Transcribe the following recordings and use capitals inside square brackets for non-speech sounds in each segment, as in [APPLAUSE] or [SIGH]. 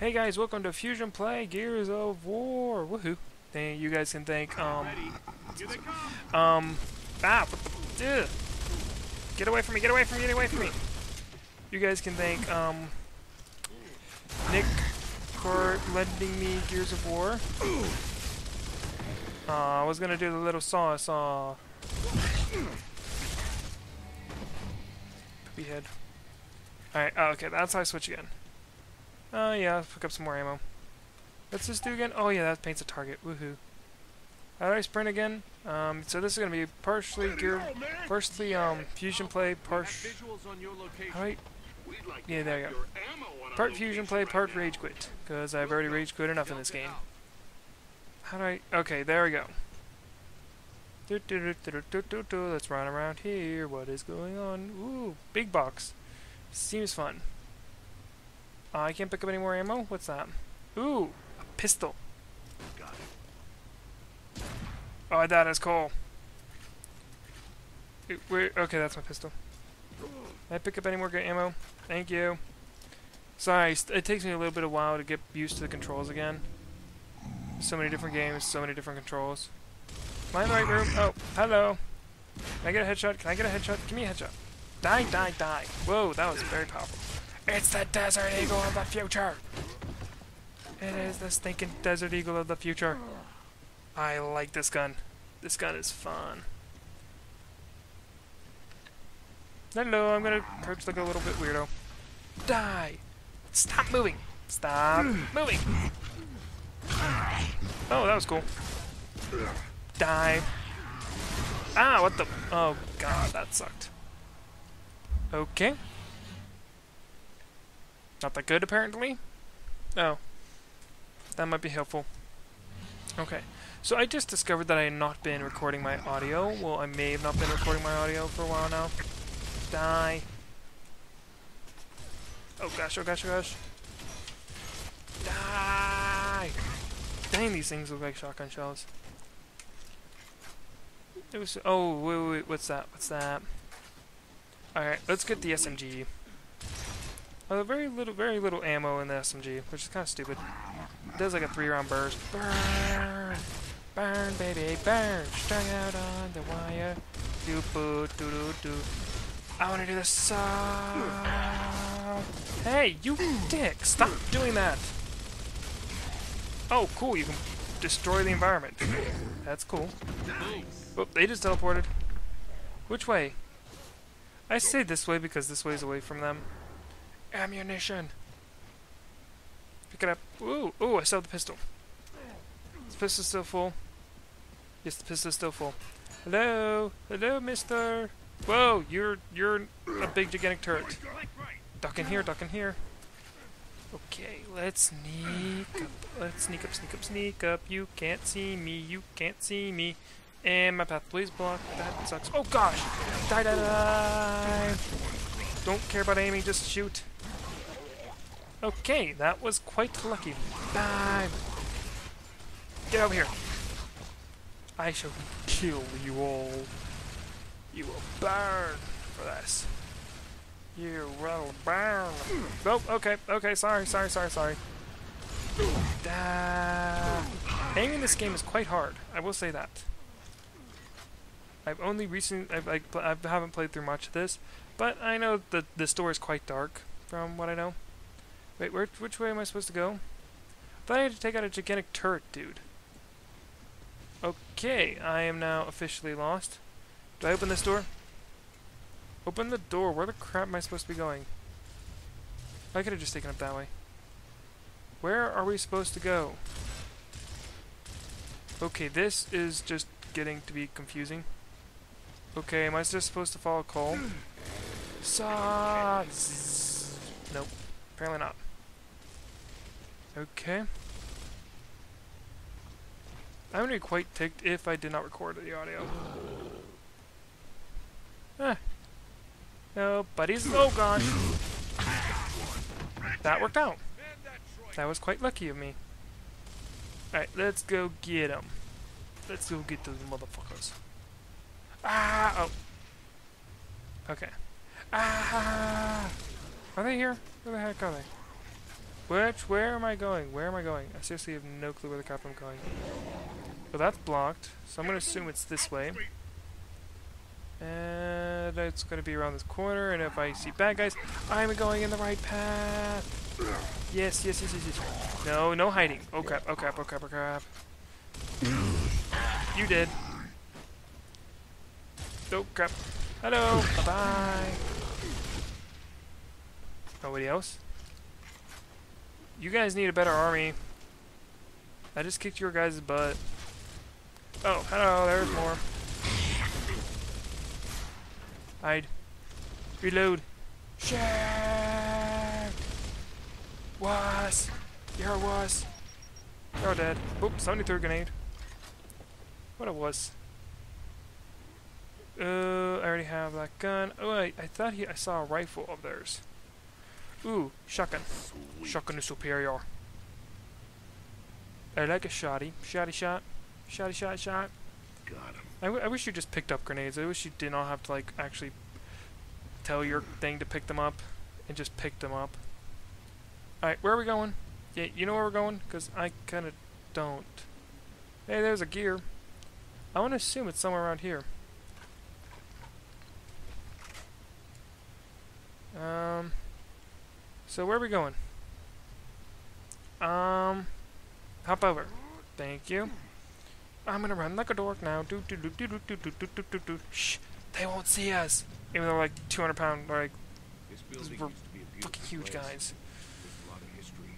Hey guys, welcome to Fusion Play Gears of War. Woohoo! Then you guys can thank um um ah ugh. get away from me! Get away from me! Get away from me! You guys can thank um Nick for lending me Gears of War. Uh, I was gonna do the little saw saw. Puppy head. Alright, oh, okay, that's how I switch again. Oh, uh, yeah, let's pick up some more ammo. What's this do again? Oh, yeah, that paints a target. Woohoo. How do I sprint again? Um, so this is going to be partially gear, partially, um, fusion play, partial... Alright. Yeah, there you go. Part fusion play, part rage quit. Because I've already rage quit enough in this game. How do I... Okay, there we go. Do, do, do, Let's run around here. What is going on? Ooh, big box. Seems fun. Uh, I can't pick up any more ammo? What's that? Ooh, a pistol. Got it. Oh, that is cool. Wait, okay, that's my pistol. Can I pick up any more ammo? Thank you. Sorry, it takes me a little bit of while to get used to the controls again. So many different games, so many different controls. Am I in the right room? Oh, hello. Can I get a headshot? Can I get a headshot? Give me a headshot. Die, die, die. Whoa, that was very powerful. It's the Desert Eagle of the future! It is the stinking Desert Eagle of the future. I like this gun. This gun is fun. Hello, I'm gonna approach like a little bit weirdo. Die! Stop moving! Stop moving! Oh, that was cool. Die. Ah, what the? Oh god, that sucked. Okay. Not that good, apparently. Oh. That might be helpful. Okay. So I just discovered that I had not been recording my audio. Well, I may have not been recording my audio for a while now. Die. Oh gosh, oh gosh, oh gosh. Die! Dang, these things look like shotgun shells. It was. Oh, wait, wait, wait. What's that? What's that? Alright, let's get the SMG. Uh, very little, very little ammo in the SMG, which is kind of stupid. It does like a three-round burst. Burn, burn, baby, burn. Strung out on the wire. Do boo, do do do. I want to do the song. Hey, you dick! Stop doing that. Oh, cool. You can destroy the environment. That's cool. Oh, they just teleported. Which way? I say this way because this way is away from them. Ammunition! Pick it up. Ooh, ooh, I have the pistol. Is the pistol still full? Yes, the pistol's still full. Hello? Hello, mister? Whoa, you're you're a big gigantic turret. Duck in here, duck in here. Okay, let's sneak up. Let's sneak up, sneak up, sneak up. You can't see me, you can't see me. And my path please block. That sucks. Oh gosh! Die, die, die! Don't care about aiming, just shoot. Okay, that was quite lucky. Die! Get over here! I shall kill you all. You will burn for this. You will burn. Oh, okay, okay, sorry, sorry, sorry, sorry. Da. Aiming this game is quite hard. I will say that. I've only recently, I've, I, I haven't played through much of this, but I know that the story is quite dark, from what I know. Wait, where, which way am I supposed to go? I thought I had to take out a gigantic turret, dude. Okay, I am now officially lost. Do I open this door? Open the door. Where the crap am I supposed to be going? I could have just taken it that way. Where are we supposed to go? Okay, this is just getting to be confusing. Okay, am I just supposed to follow Cole? [CLEARS THROAT] Saw. Nope. Apparently not. Okay. I would be quite ticked if I did not record the audio. Eh. No, buddies. Oh gosh. That worked out. That was quite lucky of me. Alright, let's go get them. Let's go get those motherfuckers. Ah! Oh. Okay. Ah! Are they here? Where the heck are they? Which, where am I going? Where am I going? I seriously have no clue where the crap I'm going. Well, that's blocked, so I'm going to assume it's this way. And it's going to be around this corner, and if I see bad guys, I'm going in the right path! Yes, yes, yes, yes, yes. No, no hiding. Oh crap, oh crap, oh crap, oh crap. You did. Oh crap. Hello, bye-bye. Nobody else? You guys need a better army. I just kicked your guys' butt. Oh, hello, there's more. Hide. Reload. Shit! Was! You're a was! You're dead. Oops, 73 grenade. What it was. Uh, I already have that gun. Oh, wait, I thought he, I saw a rifle of theirs. Ooh, shotgun. Sweet. Shotgun is superior. I like a shotty. Shotty shot. Shotty shot shot. Got him. I, I wish you just picked up grenades. I wish you did not have to, like, actually tell your thing to pick them up and just pick them up. Alright, where are we going? Yeah, you know where we're going? Because I kind of don't. Hey, there's a gear. I want to assume it's somewhere around here. Um... So where are we going? Um, hop over. Thank you. I'm gonna run like a dork now. Do do do do do do do do do do. Shh! They won't see us. Even though like 200 pound, like we're fucking huge guys.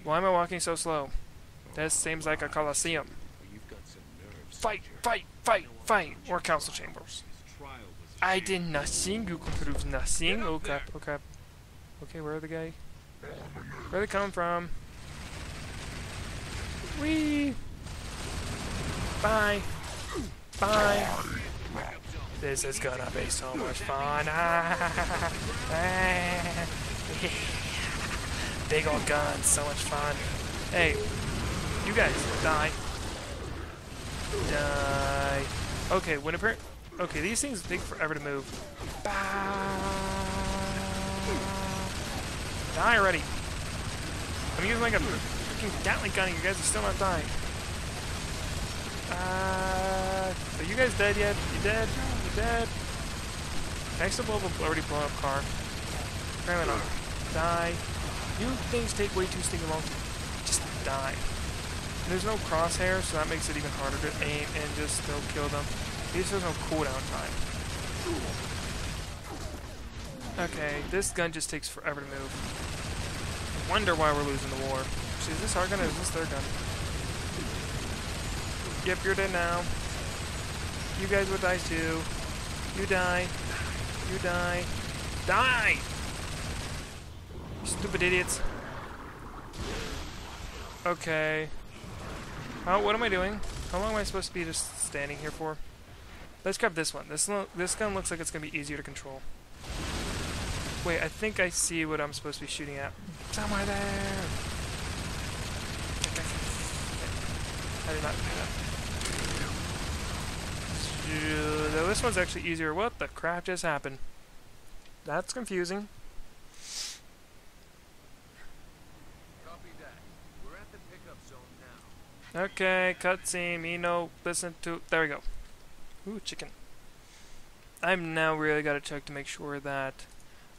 Why am I walking so slow? This seems like a coliseum. Fight! Fight! Fight! Fight! Or council chambers. I did nothing. You can prove nothing. Oh crap! Oh! Okay, where are the guy? Where are they come from? Wee! Bye! Bye! This is gonna be so much fun! [LAUGHS] Big old guns, so much fun. Hey, you guys, die. Die. Okay, it Okay, these things take forever to move. Die already. I'm using like a freaking Gatling gun and you guys are still not dying. Uh, are you guys dead yet? You dead? You dead? Next to blow up a already blown up car. Apparently not. Die. You things take way too stinking long. Just die. There's no crosshair, so that makes it even harder to aim and just still kill them. At least there's no cooldown time. Okay, this gun just takes forever to move. Wonder why we're losing the war. See, is this our gun or is this their gun? Yep, you're dead now. You guys would die too. You die. You die. Die! Stupid idiots. Okay. How, what am I doing? How long am I supposed to be just standing here for? Let's grab this one. This, this gun looks like it's going to be easier to control. Wait, I think I see what I'm supposed to be shooting at. Somewhere there! I did not do that. This one's actually easier. What the crap just happened? That's confusing. Okay, cutscene, me no, listen to, there we go. Ooh, chicken. I'm now really got to check to make sure that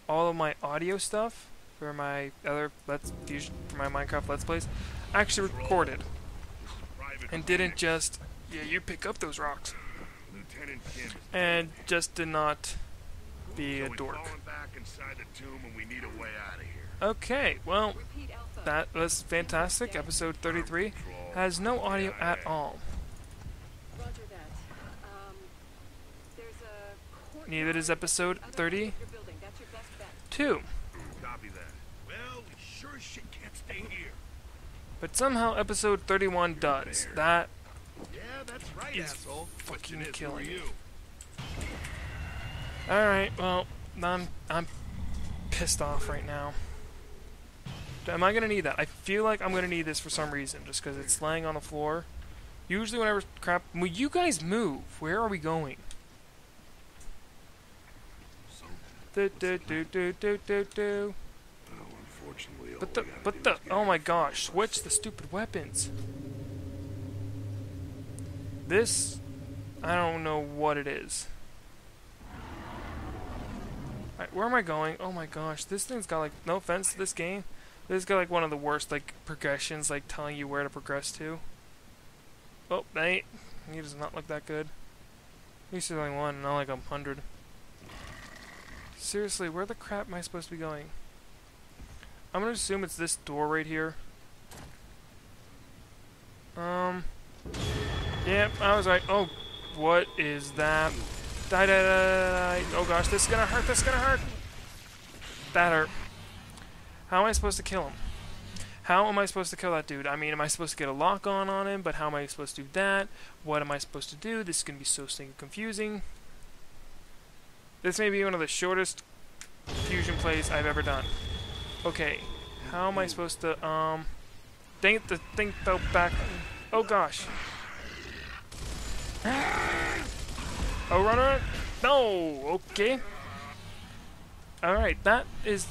all of my audio stuff for my other let's fusion for my Minecraft Let's Plays actually recorded and didn't just yeah you pick up those rocks and just did not be a dork. Okay, well that was fantastic. Episode 33 has no audio at all. Neither does episode 30 That. Well, we sure shit can't stay here. But somehow episode 31 does. That yeah, that's right, is asshole. fucking killing you. Alright, well, I'm, I'm pissed off right now. Am I going to need that? I feel like I'm going to need this for some reason, just because it's laying on the floor. Usually whenever crap... Will you guys move? Where are we going? Do do do do do do do. Well, unfortunately, But the, but the, oh my gosh, switch the stupid weapons. This, I don't know what it is. Alright, where am I going? Oh my gosh, this thing's got like, no offense to this game, this has got like one of the worst like progressions, like telling you where to progress to. Oh, mate, he does not look that good. He's only one, not like a hundred. Seriously, where the crap am I supposed to be going? I'm gonna assume it's this door right here. Um. Yep, I was right. Oh, what is that? Die, die, die, die. Oh gosh, this is gonna hurt, this is gonna hurt! That hurt. How am I supposed to kill him? How am I supposed to kill that dude? I mean, am I supposed to get a lock on on him? But how am I supposed to do that? What am I supposed to do? This is gonna be so stinking confusing. This may be one of the shortest fusion plays I've ever done. Okay, how am I supposed to, um... Dang it, the thing fell back. Oh gosh. Oh, run, run! No! Okay. Alright, that is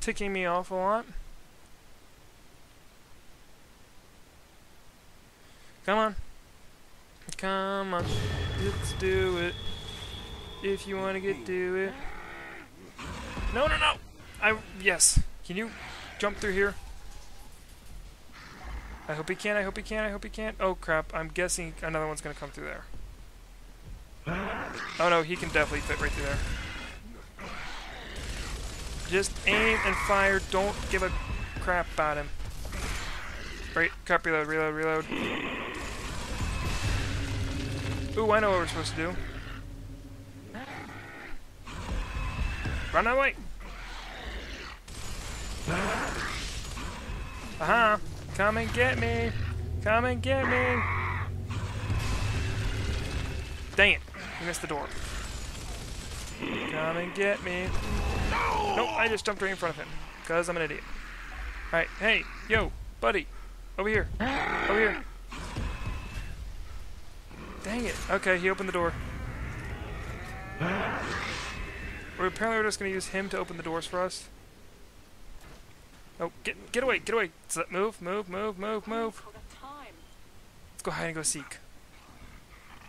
ticking me off a lot. Come on. Come on. Let's do it. If you want to get to it. No, no, no! I, yes. Can you jump through here? I hope he can, I hope he can, I hope he can. Oh crap, I'm guessing another one's gonna come through there. Oh no, he can definitely fit right through there. Just aim and fire, don't give a crap about him. Right, crap, reload, reload, reload. Ooh, I know what we're supposed to do. Run away! Uh -huh. Come and get me! Come and get me! Dang it! You missed the door. Come and get me. Nope, I just jumped right in front of him. Because I'm an idiot. Alright, hey, yo, buddy. Over here. Over here. Dang it. Okay, he opened the door. We're apparently we're just going to use him to open the doors for us. Oh, get get away, get away. Move, move, move, move, move. Let's go hide and go seek.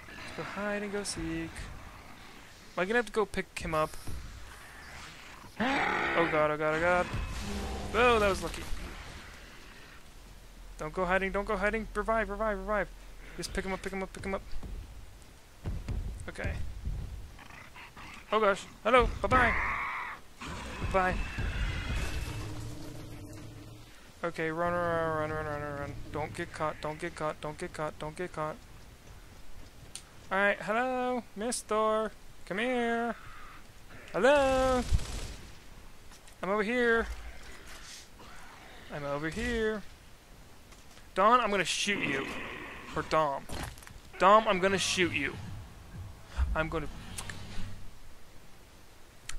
Let's go hide and go seek. Am I gonna have to go pick him up? Oh god, oh god, oh god. Oh, that was lucky. Don't go hiding, don't go hiding. Revive, revive, revive. Just pick him up, pick him up, pick him up. Okay. Oh gosh. Hello, bye-bye. Bye. Okay, run, run, run, run, run, run, run. Don't get caught, don't get caught, don't get caught, don't get caught. Alright, hello, Miss Thor. Come here. Hello. I'm over here. I'm over here. Dawn, I'm gonna shoot you. Or Dom. Dom, I'm gonna shoot you. I'm gonna...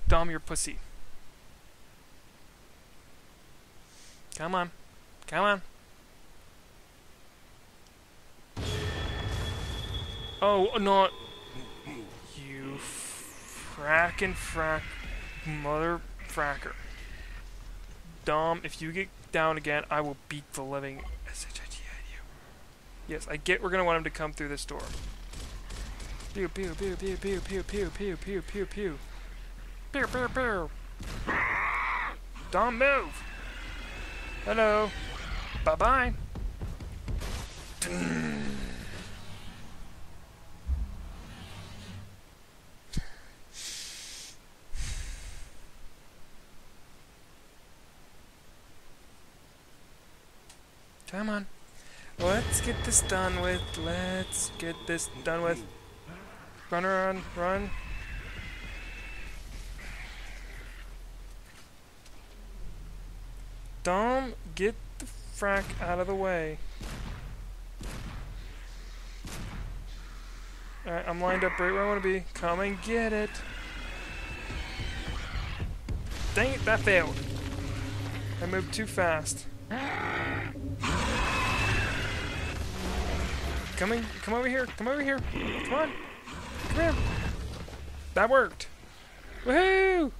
Dom, you're pussy. Come on. Come on. Oh, not... You frackin' frack... Mother fracker. Dom, if you get down again, I will beat the living SHIT out of you. Yes, I get we're gonna want him to come through this door. Pew pew pew pew pew pew pew pew pew pew pew. Pew pew pew. Dom, move! Hello. Bye-bye. Come on. Let's get this done with. Let's get this done with. Run, run, run. Dom, get the frack out of the way. Alright, I'm lined up right where I want to be. Come and get it. Dang it, that failed. I moved too fast. Coming, come over here, come over here. Come on. Come here. That worked. Woohoo!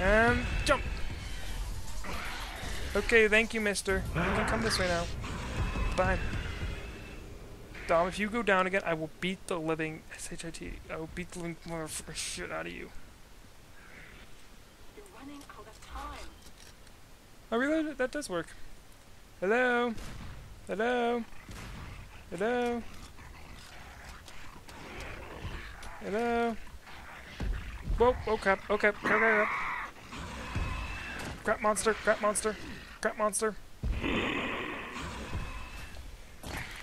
And jump! Okay, thank you, mister. You can come this way now. Bye. Dom, if you go down again, I will beat the living S-H-I-T. I will beat the living motherfucking shit out of you. You're running out of time. I reloaded. That does work. Hello? Hello? Hello? Hello? Whoa, oh crap, oh crap, crap, crap, crap. Monster, crap monster, crap monster.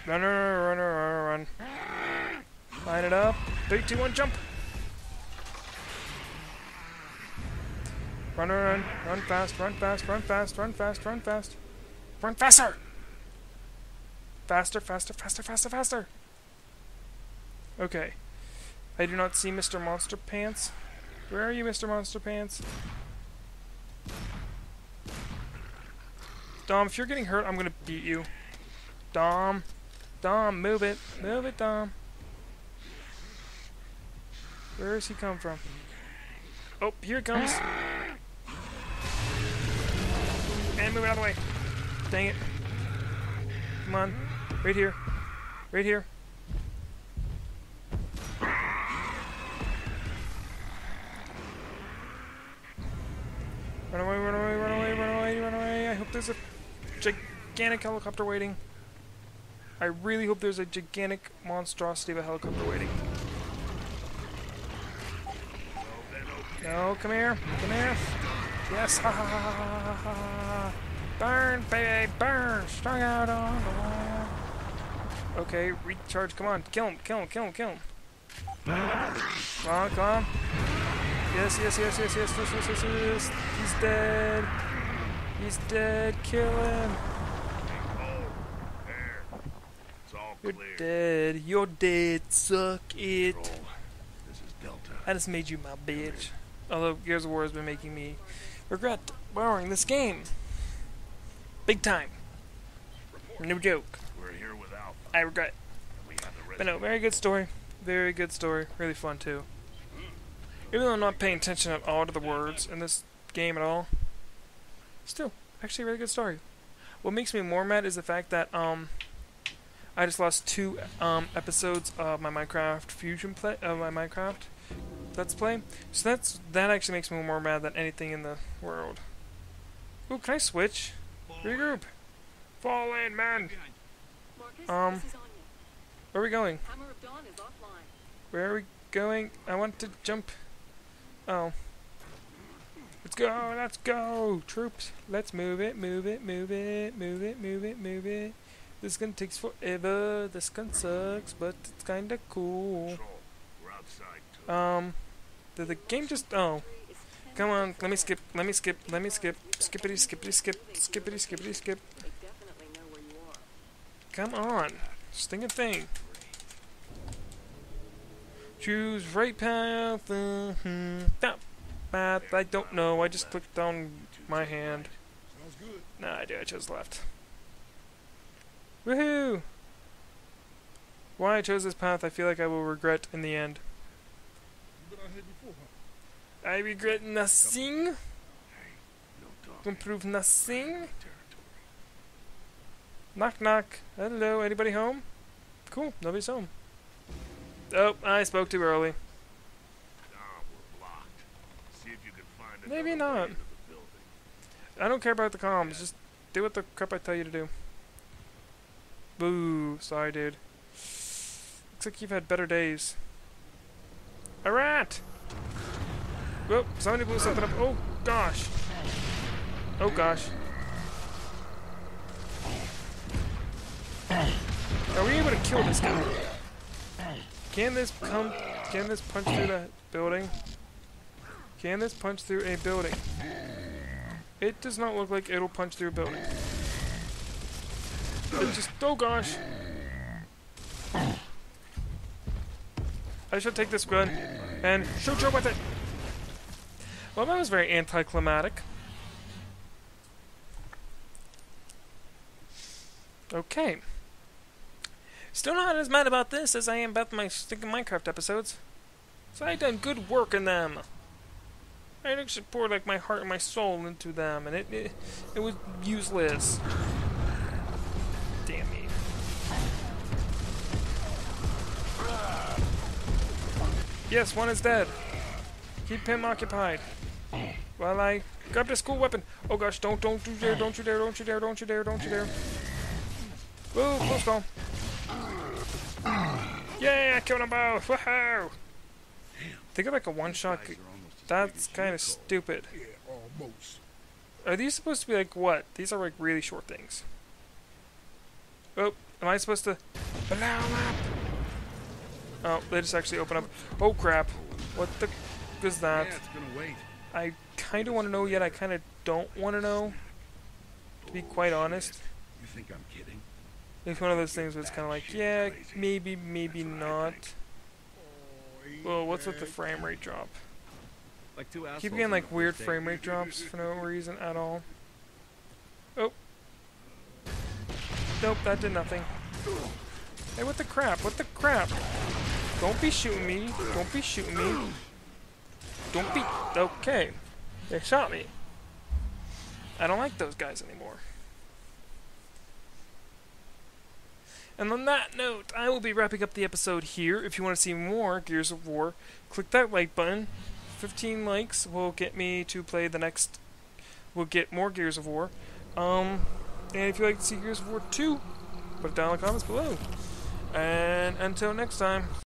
Run, run, run, run, run. Line it up. Three, two, one, jump! Run, run, run, run fast, run fast, run fast, run fast, run fast. Run faster! Faster, faster, faster, faster, faster! Okay. I do not see Mr. Monster Pants. Where are you, Mr. Monster Pants? Dom, if you're getting hurt, I'm gonna beat you. Dom. Dom, move it. Move it, Dom. Where does he come from? Oh, here it comes. And move it out of the way. Dang it. Come on. Right here. Right here. Run away, run away, run away, run away, run away. I hope there's a gigantic helicopter waiting. I really hope there's a gigantic monstrosity of a helicopter waiting. No, come here, come here. Yes, ha ha ha ha ha ha. Burn, baby, burn! Strung out on the wall. Okay, recharge, come on, kill him, kill him, kill him, kill him. Come on, come on. Yes, yes, yes, yes, yes, yes, yes, yes, yes. He's dead. He's dead, kill him. You're dead. You're dead. Suck it. I just made you my bitch. Although Gears of War has been making me regret borrowing this game. Big time. No joke. I regret. But no, very good story. Very good story. Really fun too. Even though I'm not paying attention at all to the words in this game at all, still, actually a really good story. What makes me more mad is the fact that um, I just lost two um episodes of my Minecraft Fusion play of my Minecraft Let's Play. So that's that actually makes me more mad than anything in the world. Ooh, can I switch? Regroup. Fall in, man. Um. Where are we going? Where are we going? I want to jump. Oh. Let's go, let's go, troops. Let's move it, move it, move it, move it, move it, move it. This gun takes forever. This gun sucks, but it's kinda cool. Um, did the game just? Oh, come on. Let me skip. Let me skip. Let me skip. Skippity, skippity, skip. Skippity, skippity, skip. They definitely know where you are. Come on. Sting a thing. Choose right path. Uh, hmm. That path. I don't know. I just clicked on my hand. No. Nah, I did. I chose left. Woohoo! Why I chose this path, I feel like I will regret in the end. You've been out here before, huh? I regret nothing. Can prove nothing. Knock knock. Hello, anybody home? Cool, nobody's home. Oh, I spoke too early. Maybe not. I don't care about the comms. Just do what the crap I tell you to do. Boo. Sorry, dude. Looks like you've had better days. A rat! Whoop, somebody blew something up. Oh, gosh. Oh, gosh. Are we able to kill this guy? Can this come... Can this punch through that building? Can this punch through a building? It does not look like it'll punch through a building. Just, oh gosh. I should take this gun and shoot you with it. Well, that was very anticlimactic. Okay. Still not as mad about this as I am about my stinking Minecraft episodes. So I done good work in them. I actually poured like my heart and my soul into them, and it it, it was useless. Damn me. Yes, one is dead. Keep him occupied. While I grab this cool weapon. Oh gosh, don't, don't you dare, don't you dare, don't you dare, don't you dare, don't you dare. Whoa, close call. Yeah, I killed them both. Woohoo! Think of like a one shot. Guys are almost as That's kind of stupid. Yeah, almost. Are these supposed to be like what? These are like really short things. Oh, am I supposed to? Oh, they just actually open up. Oh crap! What the is that? Yeah, it's gonna wait. I kind of want to know yet. I kind of don't want to know. To be quite honest, You think I'm kidding? It's one of those things where it's kind of like, yeah, maybe, maybe not. Well, what's with the frame rate drop? Like two Keep getting like weird frame rate drops for no reason at all. Oh. Nope, that did nothing. Hey, what the crap? What the crap? Don't be shooting me. Don't be shooting me. Don't be. Okay. They shot me. I don't like those guys anymore. And on that note, I will be wrapping up the episode here. If you want to see more Gears of War, click that like button. 15 likes will get me to play the next. Will get more Gears of War. Um, and if you'd like to see Gears of War 2, put it down in the comments below. And until next time,